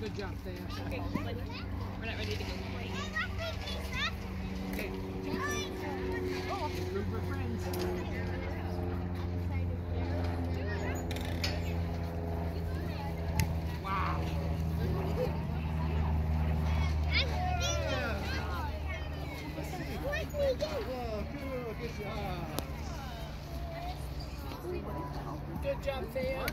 Good job, Sam. Okay, We're not ready. Good job, Thea.